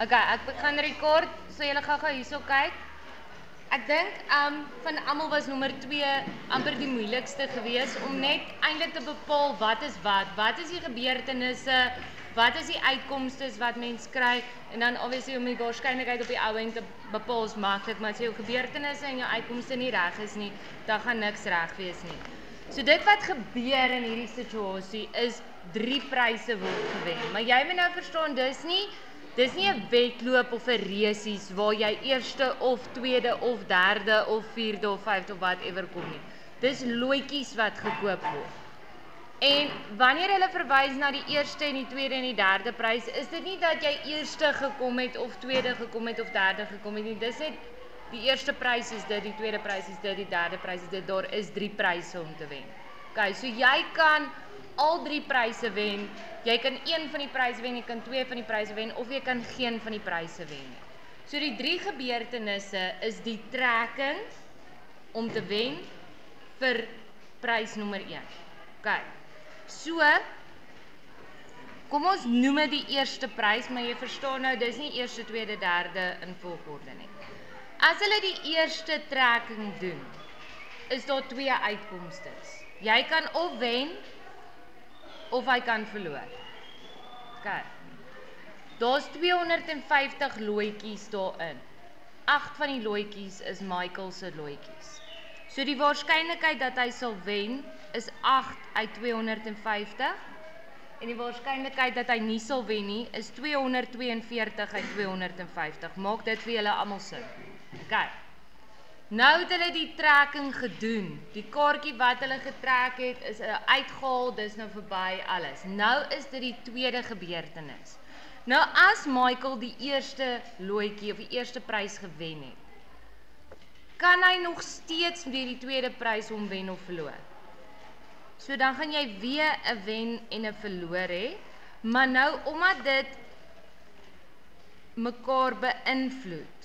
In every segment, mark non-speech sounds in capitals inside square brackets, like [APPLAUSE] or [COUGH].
Okay, ek begin rekord, so julle gou-gou hierso kyk. Ek dink um van almal was nommer 2 amper die moeilikste geweest om net eintlik te bepaal wat is wat, wat is die gebeurtenisse, wat is die uitkomste wat mens kry en dan obviously om die waarskynlikheid op die ou end te bepaal is maklik, maar as jou gebeurtenisse en jou uitkomste nie reg is nie, dan gaan niks reg wees nie. So dit wat gebeur in hierdie situasie is drie pryse word gewen. Maar jy moet nou verstaan, dis nie Dis nie 'n wedloop of 'n resies waar jy eerste of tweede of derde of vierde of vyfde of whatever kom nie. Dis loetjies wat gekoop word. En wanneer hulle verwys na die eerste en die tweede en die derde prys, is dit nie dat jy eerste gekom het of tweede gekom het of derde gekom het nie. Dis net die eerste prys is dit, die tweede prys is dit, die derde prys is dit. Daar is 3 pryse om te wen. OK, so jy kan al drie pryse wen. Jy kan een van die pryse wen, jy kan twee van die pryse wen of jy kan geen van die pryse wen nie. So die drie gebeurtenisse is die trekking om te wen vir prys nommer 1. OK. So kom ons noem dit die eerste prys, maar jy verstaan nou, dis nie eerste, tweede, derde in volgorde nie. As hulle die eerste trekking doen, is daar twee uitkomste. Jy kan of wen of hy kan verloor. OK. Daar's 250 loetjies daarin. 8 van die loetjies is Michael se loetjies. So die waarskynlikheid dat hy sal wen is 8 uit 250 en die waarskynlikheid dat hy nie sal wen nie is 242 uit 250. Maak dit vir julle almal sin. OK. Nou het hulle die trekking gedoen. Die kaartjie wat hulle getrek het is uitgehaal, dis nou verby alles. Nou is dit die tweede gebeurtenis. Nou as Michael die eerste loetjie of die eerste prys gewen het, kan hy nog steeds weer die tweede prys hom wen of verloor. So dan gaan jy weer 'n wen en 'n verloor hê, maar nou omdat dit mekaar beïnvloed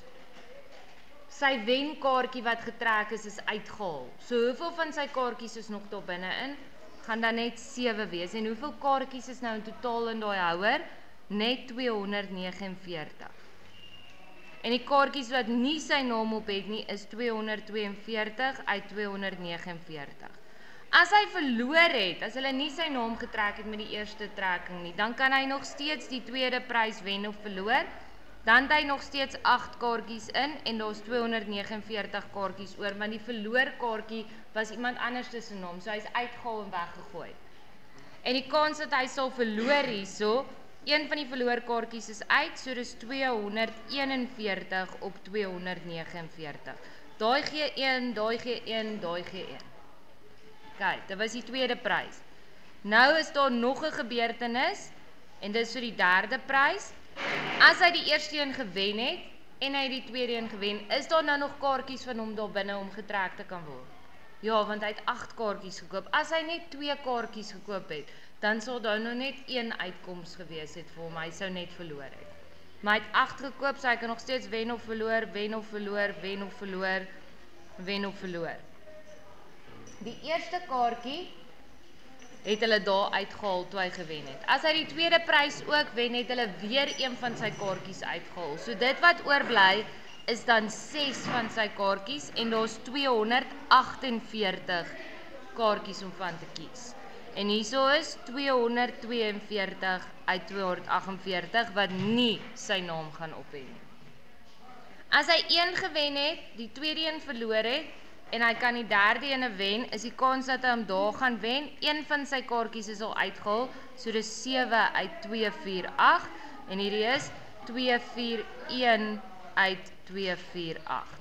sy wenkaartjie wat getrek is is uitgehaal. So hoeveel van sy kaartjies is nog daar binne-in? Gaan dan net 7 wees. En hoeveel kaartjies is nou in totaal in daai houer? Net 249. En die kaartjies wat nie sy naam op het nie is 242 uit 249. As hy verloor het, as hulle nie sy naam getrek het met die eerste trekking nie, dan kan hy nog steeds die tweede prys wen of verloor. Dan het hy nog steeds 8 kaartjies in en daar's 249 kaartjies oor, want die verloor kaartjie was iemand anders se naam, so hy's uitgehaal en weggegooi. En die kans dat hy sal verloor hierso, een van die verloor kaartjies is uit, so dis 241 op 249. Daai gee 1, daai gee 1, daai gee 1. OK, dit was die tweede prys. Nou is daar nog 'n gebeurtenis en dis vir die derde prys. As hy die eerste een gewen het en hy die tweede een gewen, is daar nou nog kaartjies van hom daar binne om getrek te kan word? Ja, want hy het 8 kaartjies gekoop. As hy net 2 kaartjies gekoop het, dan sou daar nou net een uitkoms gewees het vir hom. Hy sou net verloor het. Maar hy het 8 gekoop, so hy kan nog steeds wen of verloor, wen of verloor, wen of verloor, wen of verloor. Die eerste kaartjie het hulle daar uitgehaal toe hy gewen het. As hy die tweede prys ook wen, het hulle weer een van sy kaartjies uitgehaal. So dit wat oorbly is dan 6 van sy kaartjies en daar's 248 kaartjies om van te kies. En hierso is 242 uit 248 wat nie sy naam gaan op hê nie. As hy een gewen het, die tweede een verloor het, en hy kan die derde ene wen, is die kans dat hy hom daar gaan wen. Een van sy kaartjies is al uitgehaal. So dis 7 uit 248 en hierdie is 241 uit 248.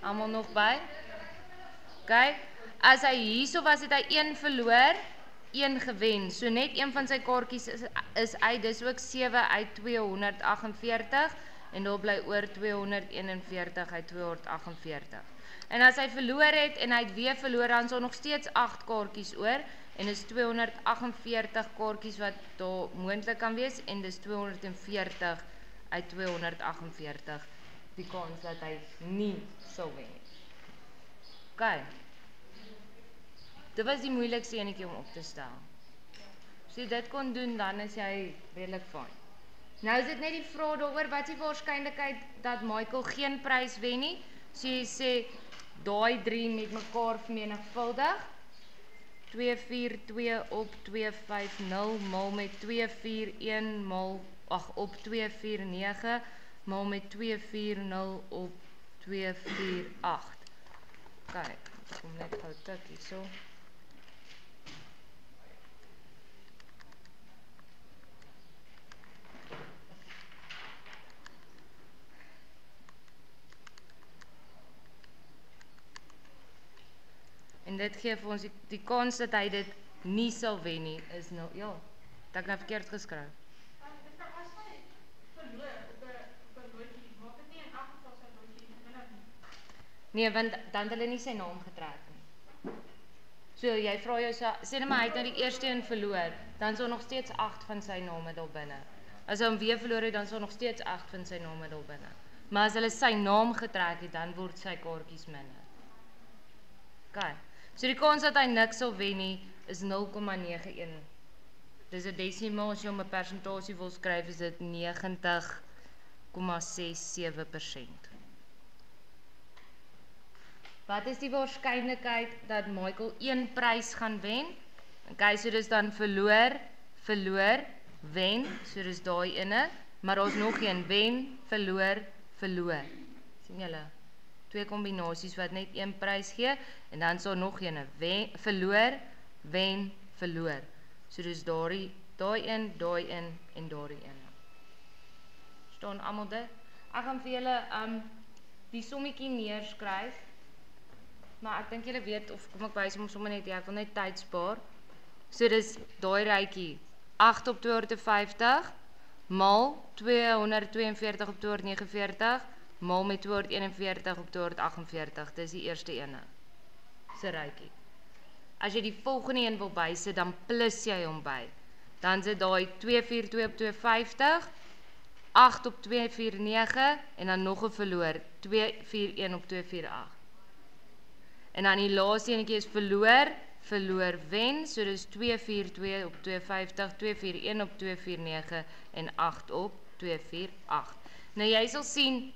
Almal nog by? OK. As hy hierso was het hy 1 verloor, 1 gewen. So net een van sy kaartjies is is uit. Dis ook 7 uit 248 en daar bly oor 241 uit 248. En as hy verloor het en hy het weer verloor dan sou nog steeds 8 kaartjies oor en is 248 kaartjies wat daar moontlik kan wees en dis 240 uit 248 die kans dat hy nie sou wen nie. OK. Dit was die moeilikste enetjie om op te stel. As jy dit kon doen dan is jy redelik fyn. Nou is dit net die vraag daaroor wat is die waarskynlikheid dat Michael geen prys wen nie. So jy sê daai 3 met mekaar vermenigvuldig. 242 op 250 maal met 241 maal ag op 249 maal met 240 op 248. Kyk, kom net gou tik hierso. Dit gee vir ons die, die kans dat hy dit nie sal wen nie is nou ja, het ek nou verkeerd geskryf. Nee, want dan het hulle nie sy naam getrek nie. So jy vra jou sê net maar hy het nou die eerste een verloor, dan daar nog steeds 8 van sy name daar binne. As hy hom weer verloor het, dan daar nog steeds 8 van sy name daar binne. Maar as hulle sy naam getrek het, dan word sy kaartjies minder. OK. So die kans dat hy niks sal wen nie is 0,91. Dis 'n desimaal as jy om 'n persentasie wil skryf, is dit 90,67%. Wat is die waarskynlikheid dat Michael een prys gaan wen? Okay, so dis dan verloor, verloor, wen, so dis daai ene, maar daar's nog een wen, verloor, verloor. sien julle? Twee kombinasies wat net een prys gee en dan sou nog een verloor, wen, verloor. So dis daai daai een, daai een en daai een. staan almal dit? Ek gaan vir julle um die sommetjie neerskryf. Maar ek dink julle weet of kom ek wys hom sommer net ek wil net tyd spaar. So dis daai rytjie 8 op 250 maal 242 op 249 maal met 241 op 248. Dis die eerste ene. Se rytjie. As jy die volgende een wil bysit, dan plus jy hom by. Dan sit daai 242 op 250 8 op 249 en dan nog 'n verloor 241 op 248. En dan die laaste enetjie is verloor, verloor wen. So dis 242 op 250, 241 op 249 en 8 op 248. Nou jy sal sien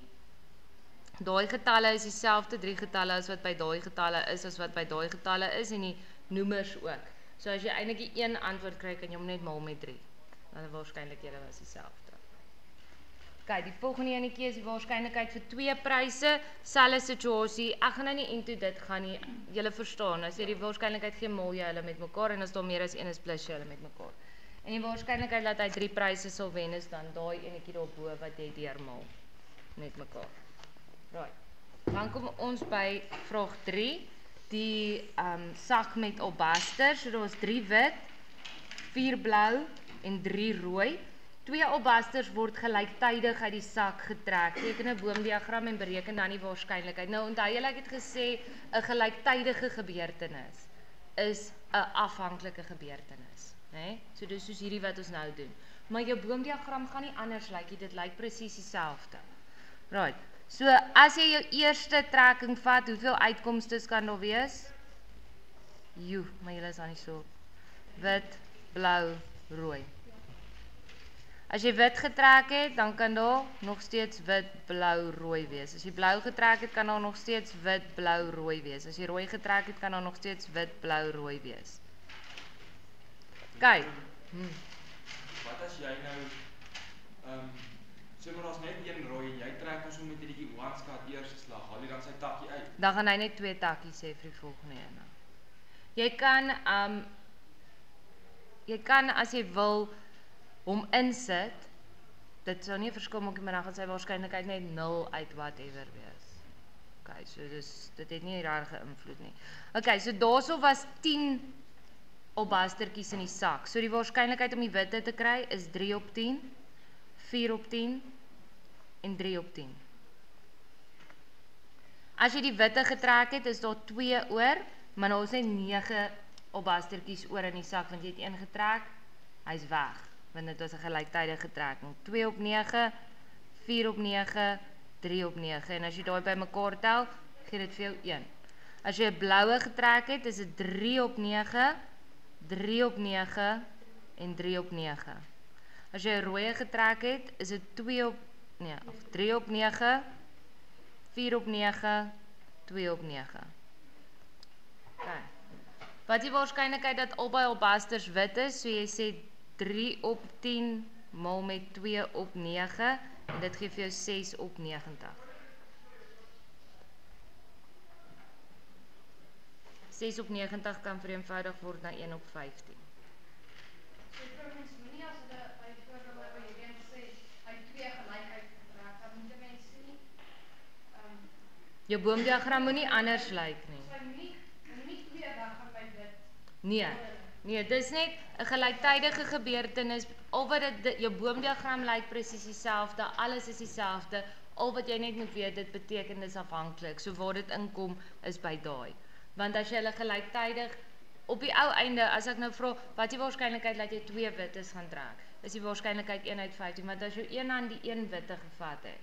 daai getalle is dieselfde drie getalle as wat by daai getalle is as wat by daai getalle is en die noemers ook. So as jy eintlik een antwoord kry, kan jy hom net maal met 3. Dan waarskynlik julle was dieselfde. OK, die volgende enetjie is die waarskynlikheid vir twee pryse, selfde situasie. Ek gaan nou nie into dit gaan nie. Julle verstaan, as jy die waarskynlikheid gee, maal jy hulle met mekaar en as daar meer as een is, plus jy hulle met mekaar. En die waarskynlikheid dat hy drie pryse sal wen is dan daai enetjie daarbo wat jy deurmaal met mekaar. Right. Dan kom ons by vraag 3. Die um, sak met albaster, so daar's 3 wit, 4 blou en 3 rooi. Twee albasters word gelyktydig uit die sak getrek. Teken 'n boomdiagram en bereken dan die waarskynlikheid. Nou onthou julle ek het gesê 'n gelyktydige gebeurtenis is 'n afhanklike gebeurtenis, né? Nee? So dis soos hierdie wat ons nou doen. Maar jou boomdiagram gaan nie anders lyk nie. Dit lyk presies dieselfde. Right. So as jy jou eerste trekking vat, hoeveel uitkomste kan daar wees? Jo, maar julle is dan nie so wit, blou, rooi. As jy wit getrek het, dan kan daar nog steeds wit, blou, rooi wees. As jy blou getrek het, kan daar nog steeds wit, blou, rooi wees. As jy rooi getrek het, kan daar nog steeds wit, blou, rooi wees. Kyk. Hm. Wat as jy nou ehm um, sê maar daar's net een rooi en jy trek ons om met hierdie one skat eers slag, haal jy dan sy takkie uit? Dan gaan hy net twee takkies sê vir die volgende een. Jy kan um, jy kan as jy wil hom insit, dit sou nie 'n verskil maak nie, maar dan gaan sy waarskynlikheid net 0 uit whatever wees. OK, so dis dit het nie regtig invloed nie. OK, so daaroor was 10 albastertjies in die sak. So die waarskynlikheid om die witte te kry is 3 op 10, 4 op 10 en 3 op 10. As jy die witte getrek het, is daar 2 oor, maar nou is net 9 albastertjies oor in die sak want jy het een getrek, hy's weg want dit was 'n gelyktydige trekking. 2 op 9, 4 op 9, 3 op 9 en as jy daai bymekaar tel, gee dit vir jou 1. As jy 'n bloue getrek het, is dit 3 op 9, 3 op 9 en 3 op 9. As jy 'n rooi getrek het, is dit 2 op nee, of 3 op 9, 4 op 9, 2 op 9. OK. Wat die waarskynlikheid dat albei albasters wit is? So jy sê 3 op 10 maal met 2 op 9 en dit gee vir jou 6 op 90. 6 op 90 kan vereenvoudig word na 1 op 15. So vir mens moenie as hulle by die voorbeeld waar jy weer sê hy twee gelykheid getrek, dan moet 'n mens nie ehm Jou boomdiagram moenie anders lyk nie. twee. Nee. Nee, dis net 'n gelyktydige gebeurtenis. Al wat dit jou boomdiagram lyk presies dieselfde, alles is dieselfde. Al wat jy net moet weet, dit beteken dis afhanklik. So waar dit inkom is by daai. Want as jy hulle gelyktydig op die ou einde, as ek nou vra, wat is die waarskynlikheid dat jy twee wites gaan trek? Is die waarskynlikheid 1 uit 15, want as jy een aan die een witte gevat het,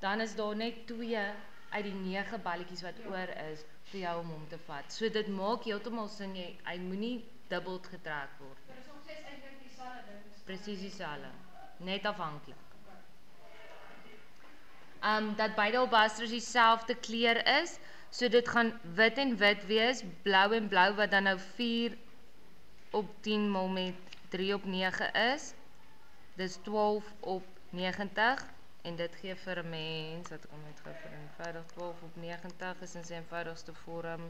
dan is daar net 2 uit die 9 balletjies wat oor is vir jou om hom te vat. So dit maak heeltemal sin jy hy moenie dubbeld getrek word. Dit is nog steeds eintlik dieselfde ding. Presies dieselfde. Net afhanklik. Um dat beide albasters dieselfde kleur is, so dit gaan wit en wit wees, blou en blou wat dan nou 4 op 10 maal met 3 op 9 is. Dis 12 op 90 en dit gee vir 'n mens wat kom net gou vereenvoudig 12 op 90 is in sy eenvoudigste vorm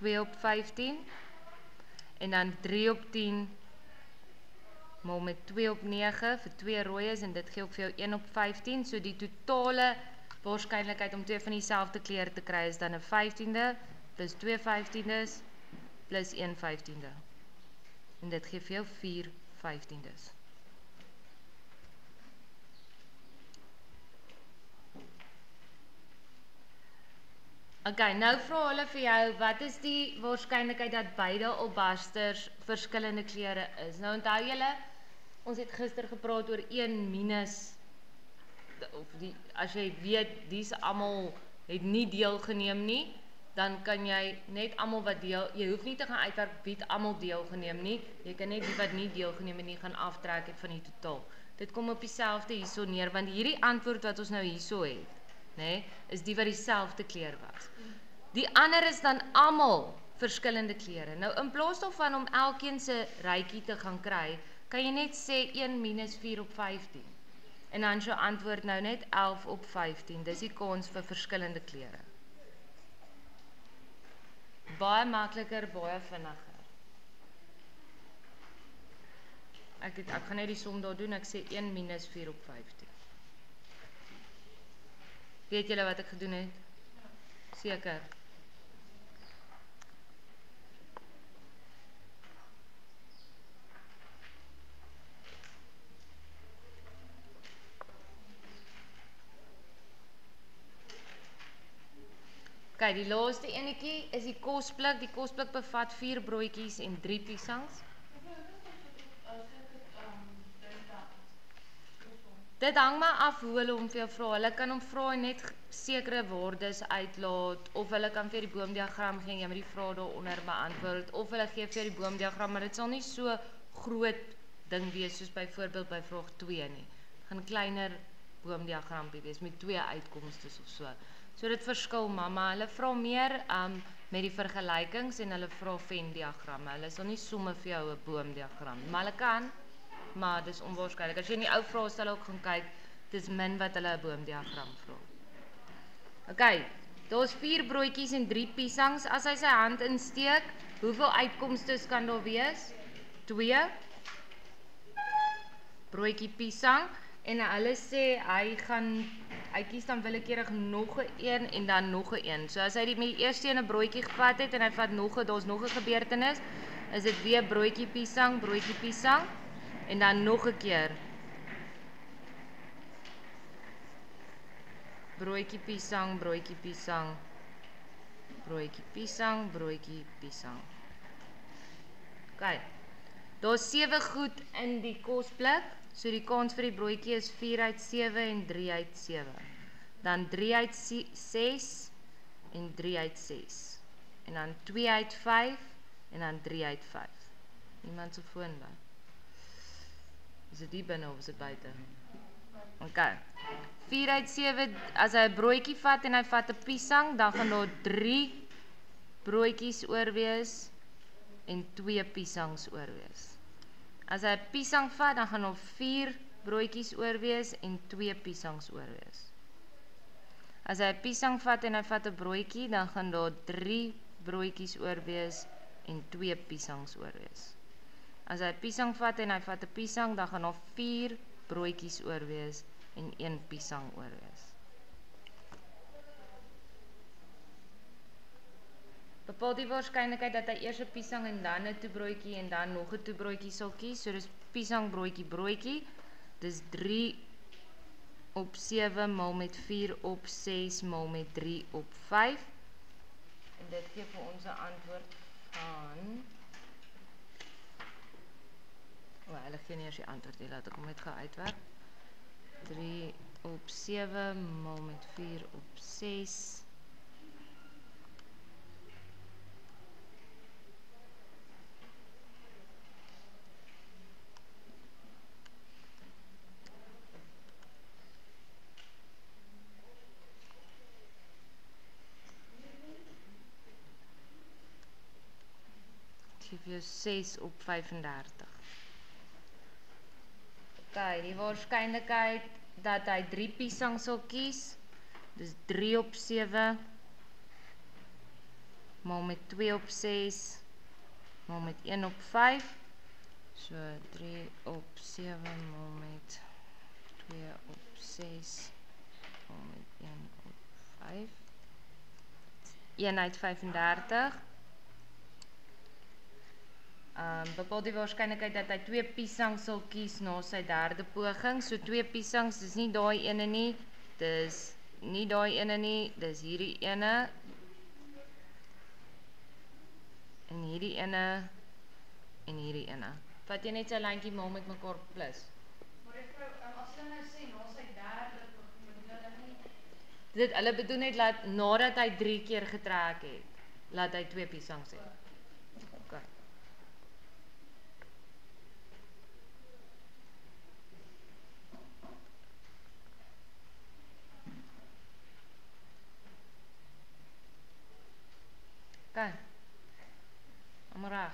2 op 15 en dan 3 op 10 maal met 2 op 9 vir twee rooies en dit gee ook vir jou 1 op 15 so die totale waarskynlikheid om twee van dieselfde kleur te kry is dan 'n 15de plus 2 15des plus 1 15de en dit gee vir jou 4 15des OK, nou vra hulle vir jou, wat is die waarskynlikheid dat beide albasters verskillende kleure is? Nou onthou julle, ons het gister gepraat oor 1 minus. Of die as jy weet dis almal het nie deelgeneem nie, dan kan jy net almal wat deel, jy hoef nie te gaan uitwerk wie almal deelgeneem nie. Jy kan net die wat nie deelgeneem het nie gaan aftrek het van die totaal. Dit kom op dieselfde hierso neer want hierdie antwoord wat ons nou hierso het, nê, nee, is die wat dieselfde kleur was. Die ander is dan almal verskillende kleure. Nou in plaas daarvan om elkeen se rytjie te gaan kry, kan jy net sê 1 minus 4 op 15. En dan is jou antwoord nou net 11 op 15. Dis die kans vir verskillende kleure. Baie makliker, baie vinniger. Ek het, ek gaan net die som daar doen. Ek sê 1 minus 4 op 15. Weet julle wat ek gedoen het? Seker. Kyk, die laaste enetjie is die kosblik. Die kosblik bevat 4 broodjies en 3 piesangs. Dit hang maar af hoe hulle hom vir jou vra. Hulle kan hom vra net sekere waardes uitlaat of hulle kan vir die boomdiagram gee en jy moet die vrae daaronder beantwoord of hulle gee vir die boomdiagram, maar dit sal nie so groot ding wees soos byvoorbeeld by vraag 2 nie. Gaan kleiner boomdiagrampie wees met twee uitkomste of so. So dit verskil mamma. Hulle vra meer um met die vergelykings en hulle vra Venn diagramme. Hulle sal nie somme vir jou 'n boomdiagram, maar hulle kan maar dis onwaarskynlik. As jy in die ou vraestel ook gaan kyk, dis min wat hulle 'n boomdiagram vra. OK. Daar's 4 broodjies en 3 piesangs. As hy sy hand insteek, hoeveel uitkomste kan daar wees? 2. Broodjie piesang en hulle sê hy gaan hy kies dan willekeurig nog 'n een en dan nog 'n een. So as hy die met die eerste een 'n broodjie gevat het en hy vat nog 'n, daar's nog 'n gebeurtenis, is dit weer broodjie piesang, broodjie piesang en dan nog 'n keer. Broodjie piesang, broodjie piesang. Broodjie piesang, broodjie piesang. OK. Daar's 7 goed in die kosblik. So die kans vir die broodjie is 4 uit 7 en 3 uit 7. Dan 3 uit 6 en 3 uit 6. En dan 2 uit 5 en dan 3 uit 5. Iemand se foon by. Is dit hier binne of is dit buite? OK. 4 uit 7 as hy 'n broodjie vat en hy vat 'n piesang, dan gaan daar 3 broodjies oor wees en 2 piesangs oor wees. As hy piesang vat, dan gaan daar 4 broodjies oor wees en 2 piesangs oor wees. As hy piesang vat en hy vat 'n broodjie, dan gaan daar 3 broodjies oor wees en 2 piesangs oor wees. As hy piesang vat en hy vat 'n piesang, dan gaan daar 4 broodjies oor wees en 1 piesang oor Bepaal die waarskynlikheid dat hy eers 'n piesang en dan 'n toebroodjie en dan nog 'n toebroodjie sal kies. So dis piesang broodjie broodjie. Dis 3 op 7 maal met 4 op 6 maal met 3 op 5. En dit gee vir ons 'n antwoord van O, oh, hulle gee nie eers die antwoord nie. Laat ek hom net gou uitwerk. 3 op 7 maal met 4 op 6 gee vir jou 6 op 35. OK, die waarskynlikheid dat hy 3 piesang sal kies, dis 3 op 7 maal met 2 op 6 maal met 1 op 5. So 3 op 7 maal met 2 op 6 maal met 1 op 5. 1 uit 35. Um bepaal die waarskynlikheid dat hy twee piesangs sal kies na sy derde poging. So twee piesangs, dis nie daai ene nie. Dis nie daai ene nie, dis hierdie ene. En hierdie ene en hierdie ene. Vat jy net sy lyntjie maal met mekaar plus. Maar juffrou, um, as hulle nou sê na sy derde poging, bedoel hulle nie Dit hulle bedoel net dat nadat hy 3 keer getrek het, laat hy twee piesangs hê. OK. Almal reg.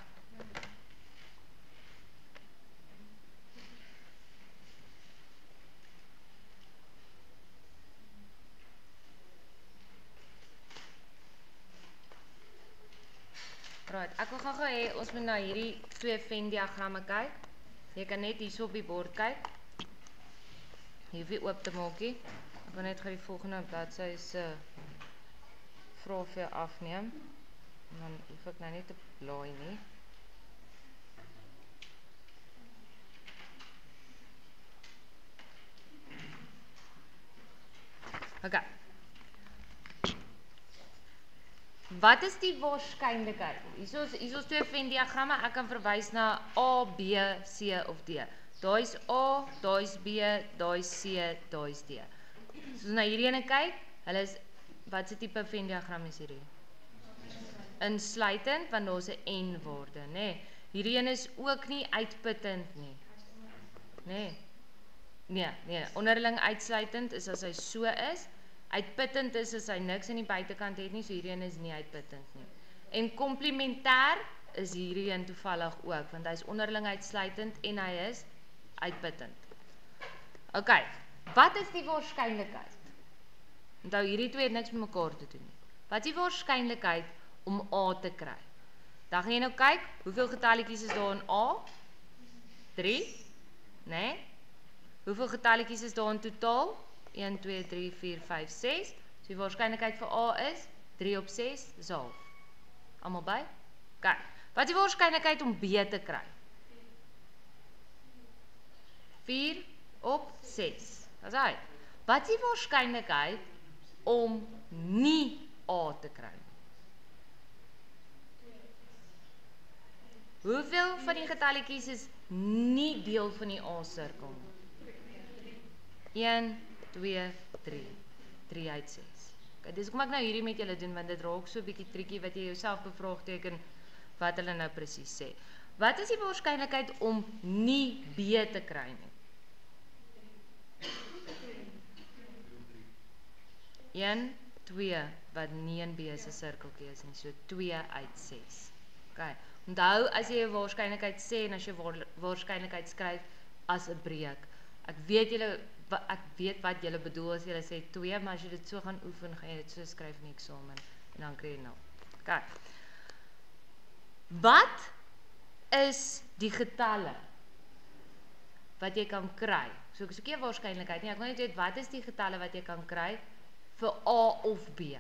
Right, ek wil gou-gou hê ons moet na hierdie twee Venn diagramme kyk. Jy kan net hierso op die bord kyk. Hoef nie oop te maak nie. Ek wil net gou die volgende bladsy se vrae vir afneem. Dan hoef ek nou nie te blaai nie. Okay. Wat is die waarskynlikheid? Hierso is hierso is twee Venn diagramme. Ek kan verwys na A, B, C of D. Daai's A, daai's B, daai's C, daai's D. So as na hierdie ene kyk, hulle is wat se tipe Venn diagram is hierdie? Insluitend want daar's 'n N waarde, nê. Nee. Hierdie een is ook nie uitputtend nie. Nê. Nee. Nee, nee, onderling uitsluitend is as hy so is. Uitputtend is as hy niks aan die buitekant het nie, so hierdie een is nie uitputtend nie. En komplementêr is hierdie een toevallig ook, want hy's onderling uitsluitend en hy is uitputtend. OK. Wat is die waarskynlikheid? Onthou hierdie twee het niks met mekaar te doen nie. Wat is die waarskynlikheid om A te kry? Dan gaan jy nou kyk, hoeveel getalletjies is daar in A? 3, né? Nee? Hoeveel getalletjies is daar in totaal? 1 2 3 4 5 6. So die waarskynlikheid vir A is 3 op 6, dis half. Almal by? OK. Wat is die waarskynlikheid om B te kry? 4 op 6. Dis hy. Wat is die waarskynlikheid om nie A te kry Hoeveel van die getalletjies is nie deel van die A-sirkel nie? 1 2 3 3 uit 6. Okay, dis kom ek nou hierdie met julle doen want dit raak so 'n bietjie triekie wat jy jouself bevraagteken wat hulle nou presies sê. Wat is die waarskynlikheid om nie B te kry nie? 1 2 wat nie in B se sirkeltjie is nie. So 2 uit 6. OK. Onthou as jy 'n waarskynlikheid sê en as jy waar, waarskynlikheid skryf as 'n breek. Ek weet julle ek weet wat julle bedoel as julle sê 2, maar as jy dit so gaan oefen, gaan jy dit so skryf in die eksamen en dan kry jy 0. OK. Wat is die getalle wat jy kan kry? So ek soek nie waarskynlikheid nie. Ek wil net weet wat is die getalle wat jy kan kry vir A of B?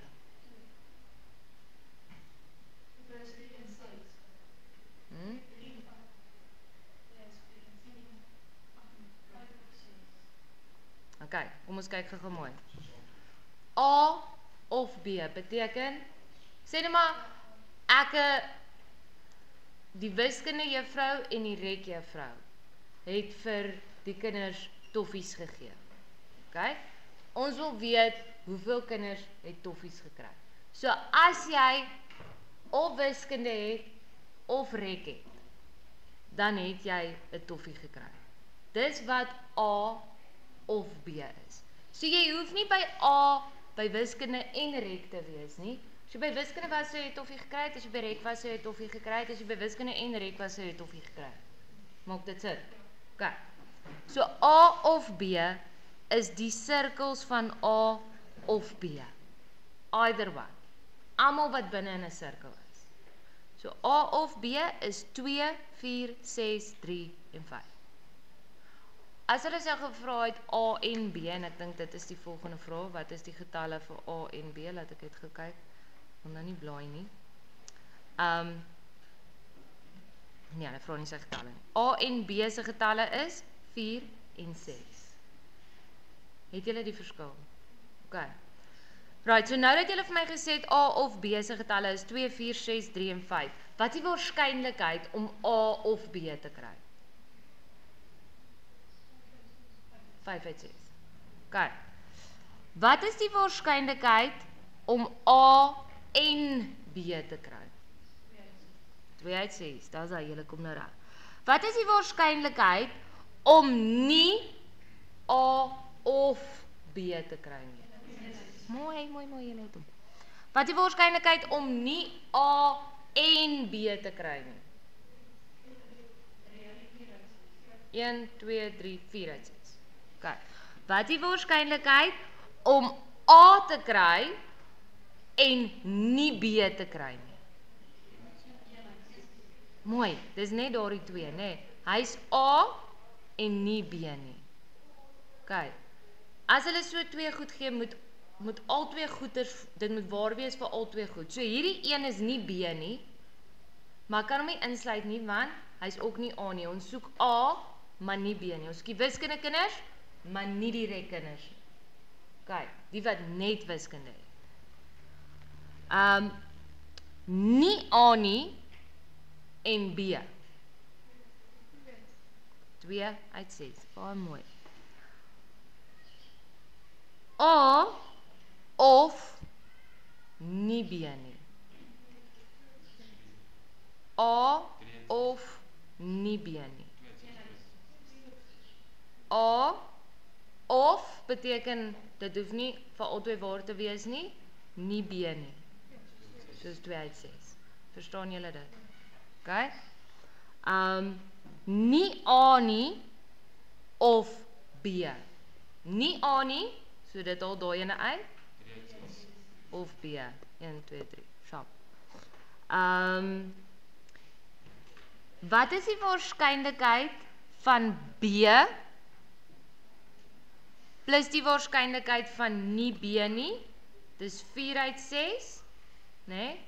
Hmm? OK, kom ons kyk gou-gou mooi. A of B beteken sê net maar ek die wiskunde juffrou en die rek juffrou het vir die kinders toffies gegee. OK? Ons wil weet hoeveel kinders het toffies gekry. So as jy of wiskunde het of rek het, dan het jy 'n toffie gekry. Dis wat A of B is. So jy hoef nie by A by wiskunde en rek te wees nie. As jy by wiskunde was, sou jy toffie gekry het, as jy by rek was, sou jy toffie gekry het, as jy by wiskunde en rek was, sou jy toffie gekry het. Maak dit sin? OK. So A of B is die sirkels van A of B. Either one. Almal wat binne in 'n sirkel is. So A of B is 2, 4, 6, 3 en 5. As hulle sou gevra het A en B en ek dink dit is die volgende vraag, wat is die getalle vir A en B? Laat ek dit gekyk. Wil nou nie blaai nie. Ehm um, Nee, hulle vra nie sy getalle nie. A en B se getalle is 4 en 6. Het julle die verskil? OK. Right, so nou dat julle vir my gesê het A of B se getalle is 2, 4, 6, 3 en 5. Wat is die waarskynlikheid om A of B te kry? 5 uit 6. OK. Wat is die waarskynlikheid om A en B te kry? 2 uit 6. Daar's hy, julle kom nou reg. Wat is die waarskynlikheid om nie A of B te kry nie? Mooi, mooi, mooi het hom. Wat is die waarskynlikheid om nie A en B te kry nie? 1 2 3 4 uit 6. OK. Wat die waarskynlikheid om A te kry en nie B te kry nie? Mooi, dis net daardie twee, nê. Nee. Hy's A en nie B nie. OK. As hulle so twee goed gee, moet moet al twee goeters dit moet waar wees vir al twee goed. So hierdie een is nie B nie. Maar kan hom nie insluit nie want hy's ook nie A nie. Ons soek A, maar nie B nie. Ons die wiskunde kinders, maar nie die rekeners nie. OK, die wat net wiskunde het. Um nie A nie en B. 2 uit 6. Baie mooi. A of nie B nie. A of nie B nie. A of beteken dit hoef nie vir albei waar te wees nie, nie B nie. Soos 2 uit 6. Verstaan julle dit? OK? Um nie A nie of B. Nie A nie, so dit al daai ene uit. Of B. 1 2 3. Sharp. Um Wat is die waarskynlikheid van B plus die waarskynlikheid van nie B nie? Dis 4 uit 6, né? Nee?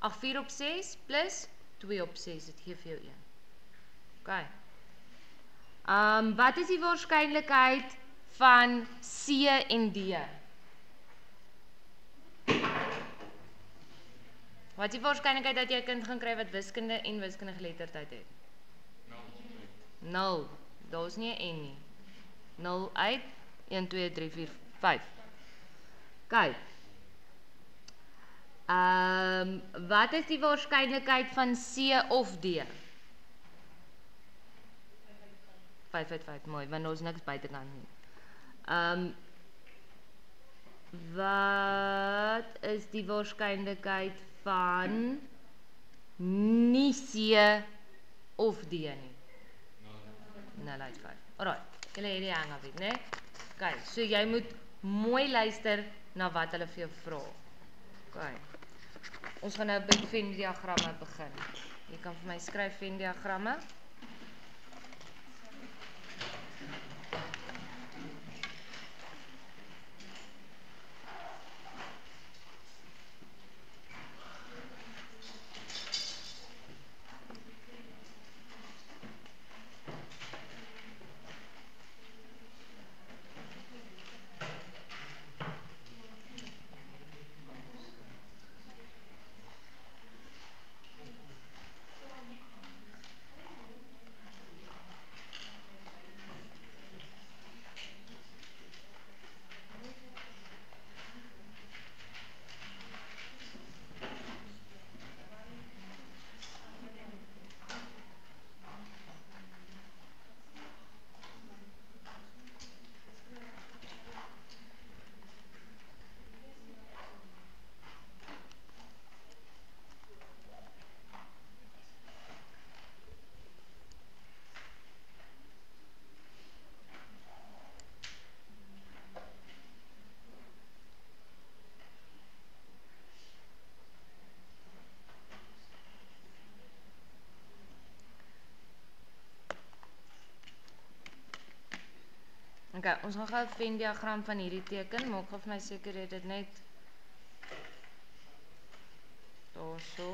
Ag 4 op 6 plus 2 op 6, dit gee vir jou 1. OK. Ehm um, wat is die waarskynlikheid van C en D? Wat is die waarskynlikheid dat jy 'n kind gaan kry wat wiskunde en wiskundige geletterdheid het? 0. Daar's nie 'n N nie. 0 uit 1 2 3 4 5. Kyk. Ehm um, wat is die waarskynlikheid van C of D? 5 uit 5. Mooi, want daar's niks buitekant nie. Ehm um, wat is die waarskynlikheid van nie C of D nie? 0 uit 5. Alraai. Julle het die hang af né? OK, so jy moet mooi luister na wat hulle vir jou vra. OK. Ons gaan nou by Venn diagramme begin. Jy kan vir my skryf Venn diagramme. OK, ons gaan gou 'n Venn diagram van hierdie teken. Maak gou vir my seker het dit net daarso.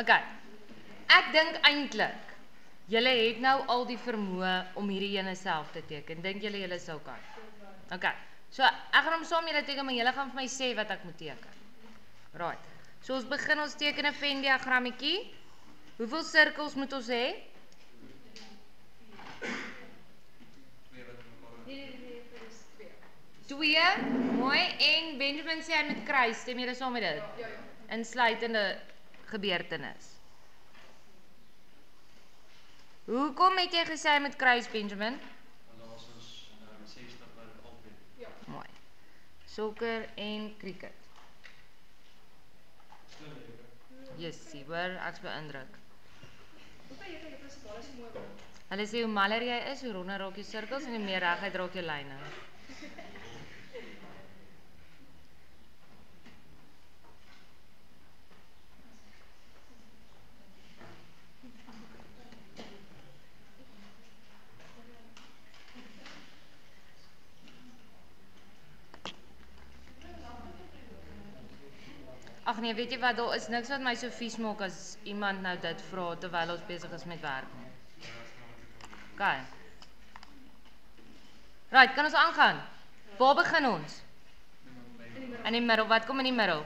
OK. Ek dink eintlik julle het nou al die vermoë om hierdie ene self te teken. Dink julle julle sou kan? OK. So ek gaan hom saam julle teken, maar julle gaan vir my sê wat ek moet teken. Right. So ons begin ons teken 'n Venn diagrammetjie. Hoeveel sirkels moet ons hê? Twee. Mooi. En Benjamin sê hy moet kruis. Stem julle saam met dit? Ja ja. Insluitende gebeurtenis. Hoekom het jy gesê hy moet kruis Benjamin? Want daar is ons um, 60 vir albei. Ja. Mooi. Sokker en cricket. Jessie, hoor, ek's beïndruk. Hulle sê hoe maler jy is, hoe ronder raak jou sirkels en hoe meer reguit raak jou lyne. [LAUGHS] Ag nee, weet jy wat, daar is niks wat my so vies maak as iemand nou dit vra terwyl ons besig is met werk. OK. Right, kan ons aangaan? Waar begin ons? In die middel. Wat kom in die middel?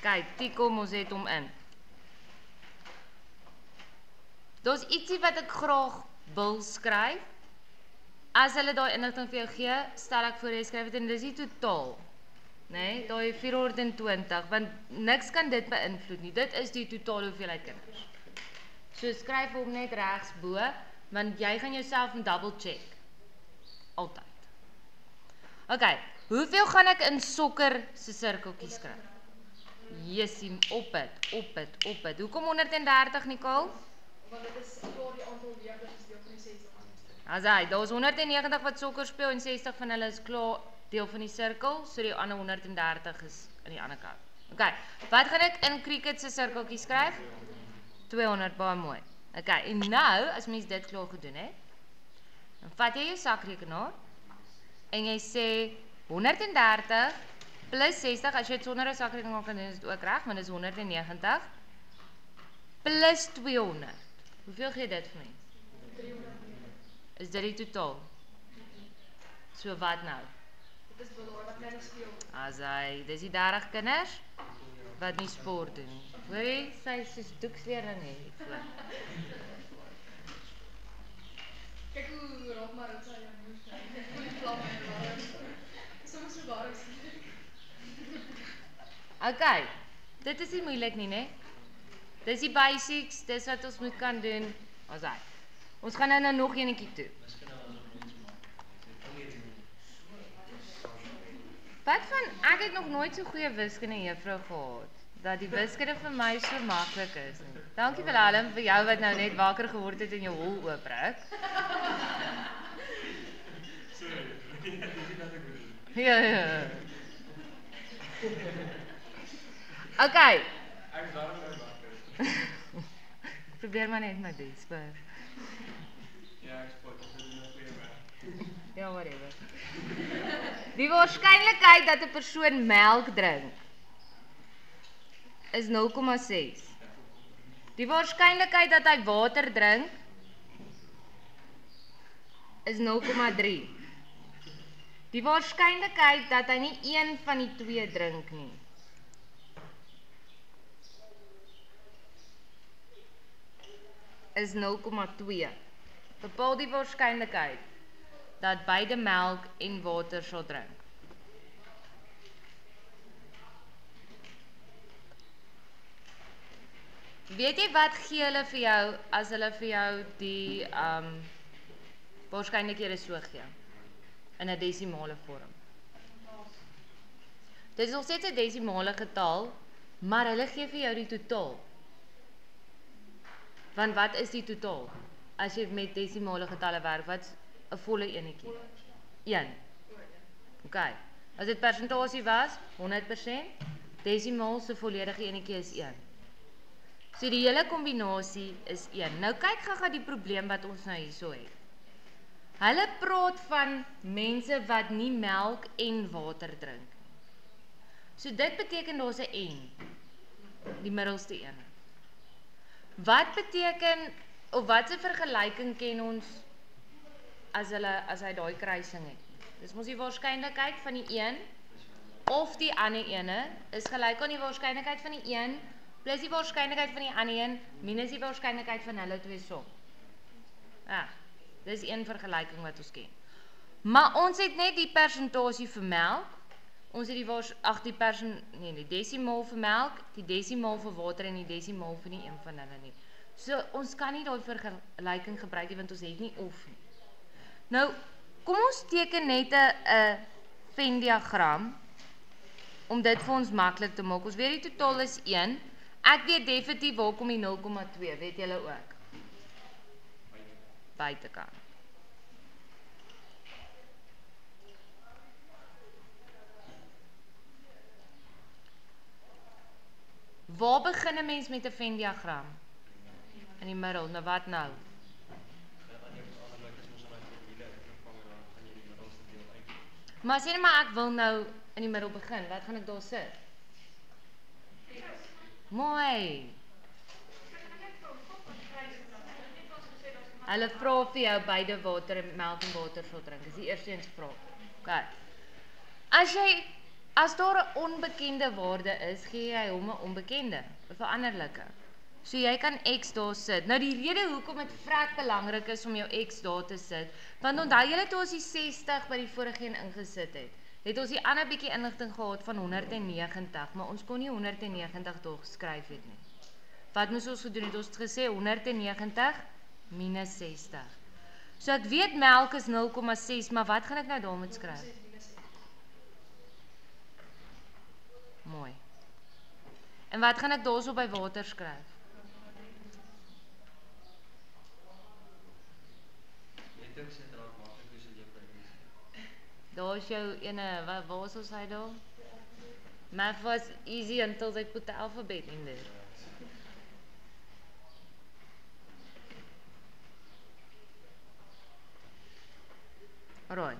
Kyk, dit kom ons het hom in. Daar's ietsie wat ek graag wil skryf. As hulle daai inligting vir jou gee, stel ek voor jy skryf dit en dis die totaal. Né? Nee, daai 420 want niks kan dit beïnvloed nie. Dit is die totale hoeveelheid kinders. So skryf hom net regs bo want jy gaan jouself moet double check. Altyd. OK, hoeveel gaan ek in sokker se sirkeltjies skryf? Jessie, op dit, op dit, op dit. Hoekom 130 Nicole? Want dit is klaar die aantal leerders is deel van die 60 anders. As hy, daar's 190 wat sokker speel en 60 van hulle is klaar deel van die sirkel, so die ander 130 is aan die ander kant. OK. Wat gaan ek in cricket se sirkeltjie skryf? 200 baie mooi. OK. En nou, as mens dit klaar gedoen het, dan vat jy jou sakrekenaar en jy sê 130 plus 60 as jy dit sonder 'n sakrekening kan doen is dit ook reg, maar dis 190 plus 200. Hoeveel gee dit vir my? Is dit die totaal? So wat nou? Dit is belangrik wat klein speel. As hy, dis die 30 kinders wat nie sport doen. Hoor jy, sy is soos doeksleerling. So. Kyk hoe rop maar dit sy moes. Goeie [LAUGHS] plan en maar. Soms so. Okay. Dit is nie moeilik nie, né? Dis die basics, dis wat ons moet kan doen. As hy. Ons gaan nou nou nog eenetjie toe. Wat van ek het nog nooit so goeie wiskunde juffrou gehad dat die wiskunde vir my so maklik is nie. Dankie Willem vir jou wat nou net wakker geword het en jou hol oopbreek. Sorry. Ja ja. Okay, Ek is daarom wakker. [LAUGHS] probeer maar net my bes vir. Ja, ek spot. Ek doen 'n goeie werk. Ja, whatever. Die waarskynlikheid dat 'n persoon melk drink is 0,6. Die waarskynlikheid dat hy water drink is 0,3. Die waarskynlikheid dat hy nie een van die twee drink nie is 0,2. Bepaal die waarskynlikheid dat beide melk en water sal drink. Weet jy wat gee hulle vir jou as hulle vir jou die um waarskynlikhede so gee in 'n desimale vorm? Dit is nog steeds 'n desimale getal, maar hulle gee vir jou die totaal. Want wat is die totaal? As jy met desimale getalle werk, wat's 'n volle enetjie? 1. OK. As dit persentasie was, 100%, desimaal se volledige enetjie is 1. So die hele kombinasie is 1. Nou kyk gaga die probleem wat ons nou hierso het. Hulle praat van mense wat nie melk en water drink nie. So dit beteken daar's 'n en. Die middelste een. Wat beteken of watse vergelyking ken ons as hulle as hy daai kruising het? Dis mos die waarskynlikheid van die een of die ander ene is gelyk aan die waarskynlikheid van die een plus die waarskynlikheid van die ander een minus die waarskynlikheid van hulle twee som. Ja. Dis een vergelyking wat ons ken. Maar ons het net die persentasie vir melk. Ons het die waars ag die persen nee, die desimaal vir melk, die desimaal vir water en die desimaal vir nie een van hulle nie. So ons kan nie daai vergelyking gebruik nie want ons het nie of nie. Nou, kom ons teken net 'n Venn diagram om dit vir ons maklik te maak. Ons weet die totaal is 1. Ek weet definitief waar kom die 0,2, weet julle ook. Buitekant. Waar begin 'n mens met 'n Venn diagram? In die middel. Nou wat nou? Maar sê maar ek wil nou in die middel begin. Wat gaan ek daar sit? Mooi. Hulle vra vir jou beide water en melk en water drink. Dis die eerste een se vraag. OK. As jy as daar 'n onbekende waarde is, gee jy hom 'n onbekende, 'n veranderlike. So jy kan X daar sit. Nou die rede hoekom dit vrek belangrik is om jou X daar te sit, want onthou julle toe ons die 60 by die vorige een ingesit het, het ons die ander bietjie inligting gehad van 190, maar ons kon nie 190 daar geskryf het nie. Wat moes ons gedoen het? Ons het gesê 190 minus 60. So ek weet melk is 0,6, maar wat gaan ek nou daar moet skryf? Mooi. En wat gaan ek daarso by water skryf? Ook sit raak maklik hoe sit jy kry dis. Daar is jou ene, wat waar is hy daar? Math was easy until they put the alphabet in there. Alright.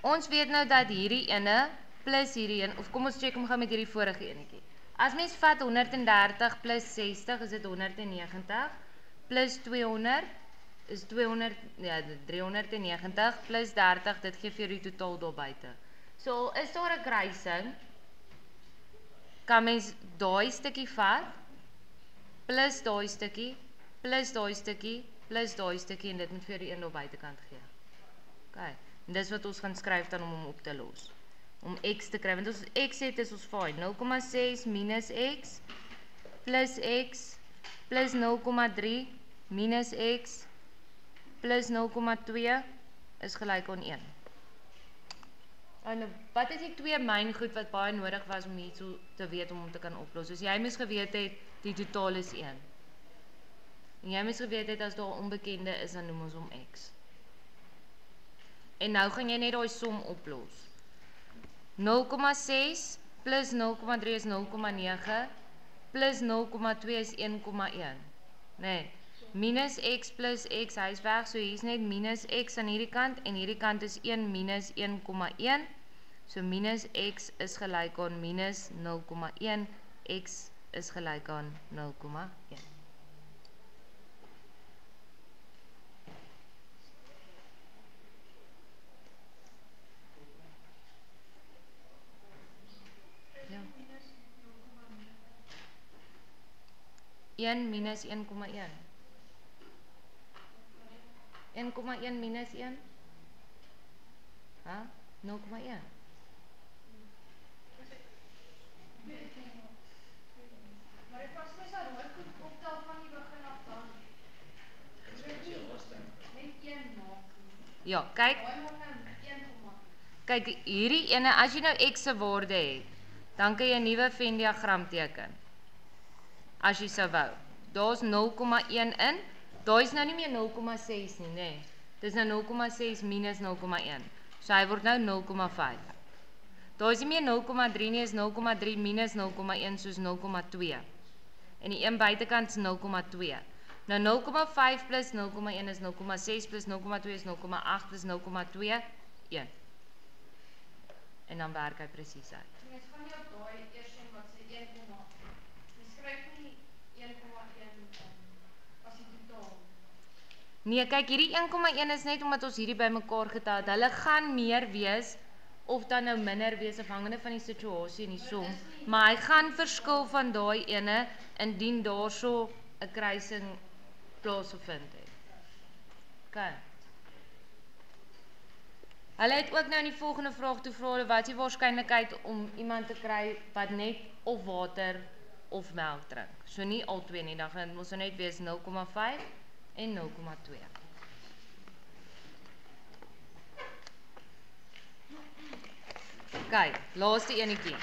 Ons weet nou dat hierdie ene plus hierdie een of kom ons check hom gou met hierdie vorige enetjie. As mens vat 130 plus 60 is dit 190 plus 200 is 200 ja 390 plus 30 dit gee vir die totaal daar buite. So is daar 'n kruising kan mens daai stukkie vat plus daai stukkie plus daai stukkie plus daai stukkie en dit moet vir die een daar buitekant gee. OK. En dis wat ons gaan skryf dan om hom op te los. Om x te kry want ons x het is ons fyn 0,6 minus x plus x plus 0,3 minus x plus 0,2 is gelyk aan 1. En wat is die twee myn goed wat baie nodig was om hierso te weet om hom te kan oplos? As jy moes geweet het die totaal is 1. En jy moes geweet het as daar onbekende is dan noem ons hom x. En nou gaan jy net daai som oplos. 0,6 plus 0,3 is 0,9 plus 0,2 is 1,1. Nee. Minus x plus x, hy's weg, so hier's net minus x aan hierdie kant en hierdie kant is 1 minus 1,1. So minus x is gelyk aan minus 0,1, x is gelyk aan 0,1. Ja. 1 minus 1,1 1,1 minus 1 Ha? 0,1 Maar dit was mens al rooi goed optel van die begin af dan. Net een maak. Ja, kyk, Daai maak 1,2. kyk hierdie ene as jy nou x se waarde het, dan kan jy 'n nuwe Venn diagram teken. As jy sou wou. Daar's 0,1 in. Daai's nou nie meer 0,6 nie. Nee. Dis nou 0,6 minus 0,1. So hy word nou 0,5. Daai's nie meer 0,3 nie, is 0,3 minus 0,1 soos 0,2. En die een buitekant is 0,2. Nou 0,5 plus 0,1 is 0,6 plus 0,2 is 0,8 plus 0,2 1. En dan werk hy presies uit. Mens gaan op daai Nee, kyk hierdie 1,1 is net omdat ons hierdie bymekaar getel het. Hulle gaan meer wees of dan nou minder wees afhangende van die situasie en die som, maar hy gaan verskil van daai ene indien daarso 'n kruising plaasgevind het. OK. Hulle het ook nou in die volgende vraag toe vra hulle wat is die waarskynlikheid om iemand te kry wat net of water of melk drink. So nie al twee nie, dan gaan mos nou net wees 0,5 en 0,2. Kyk, laaste enetjie.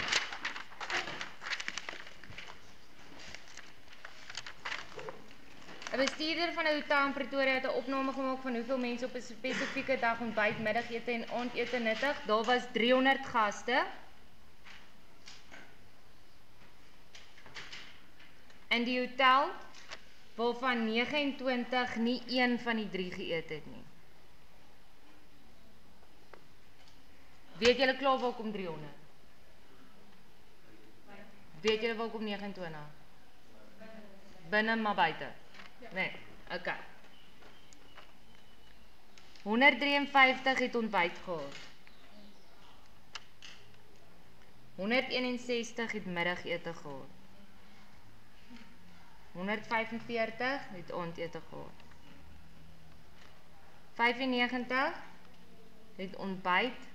Een bestuurder van 'n hotel in Pretoria het 'n opname gemaak van hoeveel mense op 'n spesifieke dag ontbyt, middagete en aandete nuttig. Daar was 300 gaste. In die hotel waarvan 29 nie een van die 3 geëet het nie. Weet julle klaar waar kom 300? Weet julle waar kom 29? Binne maar buite. Nee, okay. 153 het ontbyt gehad. 161 het middagete gehad. 145 het aandete gehad. 95 het ontbyt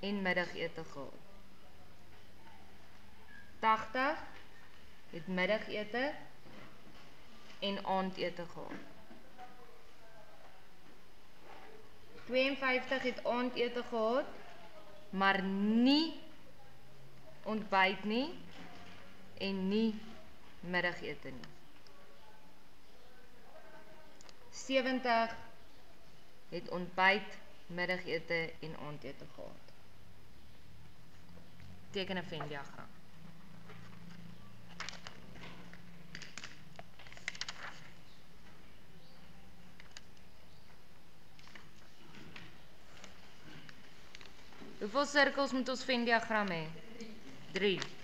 en middagete gehad. 80 het middagete en aandete gehad. 52 het aandete gehad, maar nie ontbyt nie en nie middagete nie. 70 het ontbyt, middagete en aandete gehad. Teken 'n Venn diagram. Hoeveel sirkels moet ons Venn diagram hê? 3.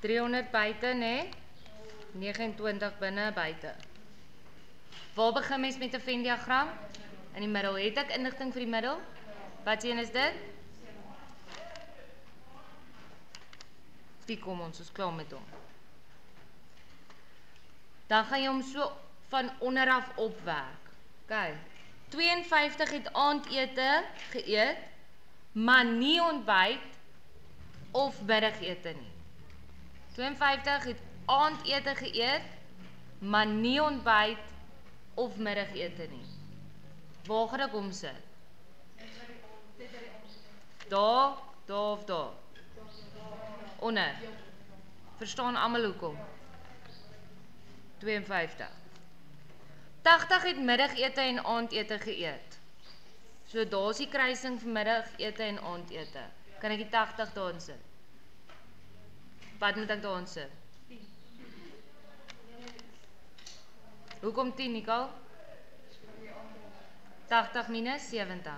...300 buite, nê? 29 binne, buite. Waar begin mens met 'n Venn diagram? In die middel. Het ek inligting vir die middel? Wat een is dit? Die kom ons, ons klaar met hom. Dan gaan jy hom so van onder af opwerk. OK. 52 het aandete geëet, maar nie ontbyt of middagete nie. 52 het aandete geëet, maar nie ontbyt of middagete nie. Waar gaan ek hom sit? Daar, daar of daar? Onder. Verstaan almal hoekom? 52. 80 het middagete en aandete geëet. So daar's die kruising vir middagete en aandete. Kan ek die 80 daarin sit? Wat moet ek daarin sit? Hoekom 10, Nicole? 80 minus 70.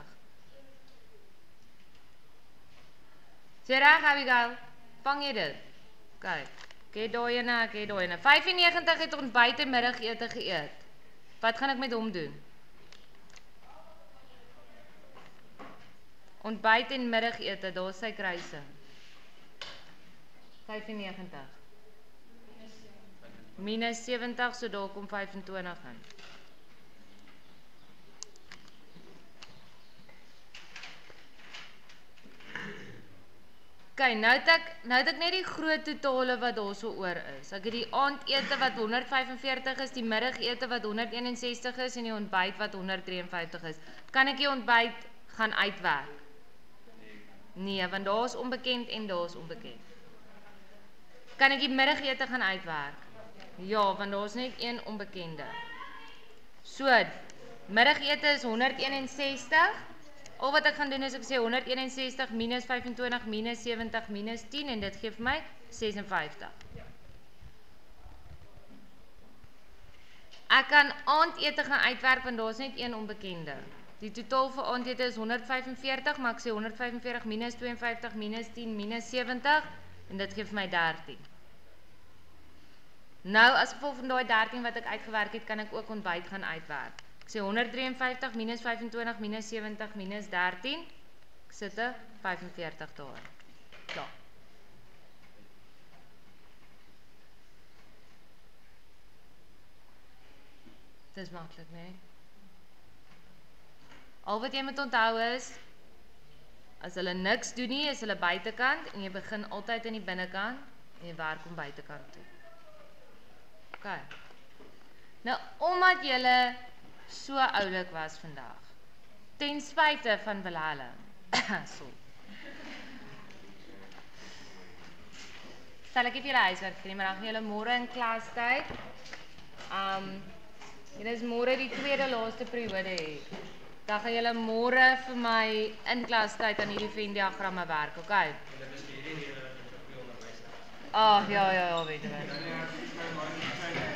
Sê reg, Abigail. Vang jy dit? Kyk. Ek het daai ene, ek het daai ene. 95 het ontbyt en middagete geëet. Wat gaan ek met hom doen? Ontbyt en middagete, daar's sy kruising. 95. Minus 70, so daar kom 25 in. Okay, nou het ek nou het ek net die groot totale wat daarso oor is. Ek het die aandete wat 145 is, die middagete wat 161 is en die ontbyt wat 153 is. Kan ek die ontbyt gaan uitwerk? Nee, want daar's onbekend en daar's onbekend. Kan ek die middagete gaan uitwerk? Ja, want daar's net een onbekende. So, middagete is 161 Al wat ek gaan doen is ek sê 161 minus 25 minus 70 minus 10 en dit gee vir my 56. Ek kan aandete gaan uitwerk want daar's net een onbekende. Die totaal vir aandete is 145, maar ek sê 145 minus 52 minus 10 minus 70 en dit gee vir my 13. Nou as gevolg van daai 13 wat ek uitgewerk het, kan ek ook ontbyt gaan uitwerk. Ek sê 153 minus 25 minus 70 minus 13. Ek sit 'n 45 daar. Ja. Dis maklik, né? Nee? Al wat jy moet onthou is as hulle niks doen nie, is hulle buitekant en jy begin altyd aan die binnekant en jy werk om buitekant toe. OK. Nou omdat jy so oulik was vandag. Ten spyte van Willem. [COUGHS] so. Sal ek vir julle huiswerk gee, maar dan gaan julle môre in klas tyd. Um julle is môre die tweede laaste periode hê. Dan gaan julle môre vir my in klas tyd aan hierdie Venn diagramme werk, okay? Ag oh, ja ja ja, weet jy.